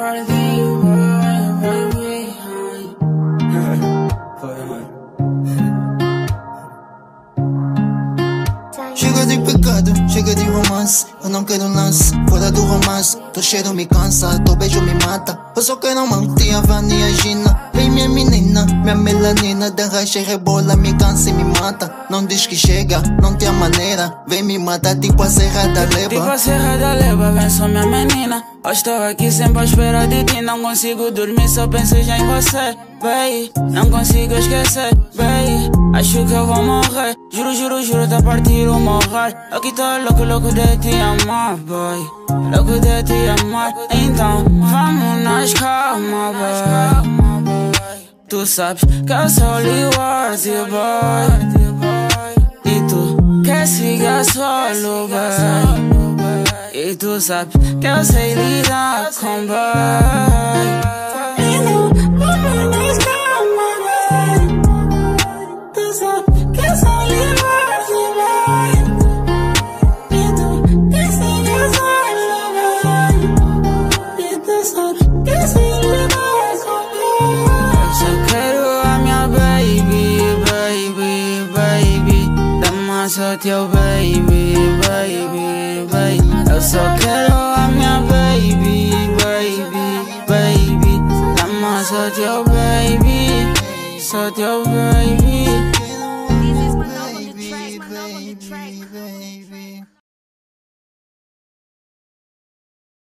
are the Chega de romance, eu não quero lance. Fora do romance, teu cheiro me cansa, teu beijo me mata. Eu só quero manter a Gina. Vem minha menina, minha melanina, derracha e rebola, me cansa e me mata. Não diz que chega, não tem maneira. Vem me matar tipo a Serra da Leva. Tipo a Serra da Leva, vem só minha menina. Eu estou aqui sempre à espera de ti, não consigo dormir, só penso já em você. Véi, não consigo esquecer, véi. Acho que eu vou morrer. Juro, juro, juro, tá partir o morrer. Aqui tô louco, louco de te amar, boy. Louco de te amar. Então, vamos nas calma, boy. Tu sabes que eu sou worthy, boy. E tu quer seguir solo, boy. E tu sabes que eu sei lidar com boy. Sou teu baby, baby, baby. Eu só quero a minha baby, baby, baby. Dama, sou teu baby, sou teu baby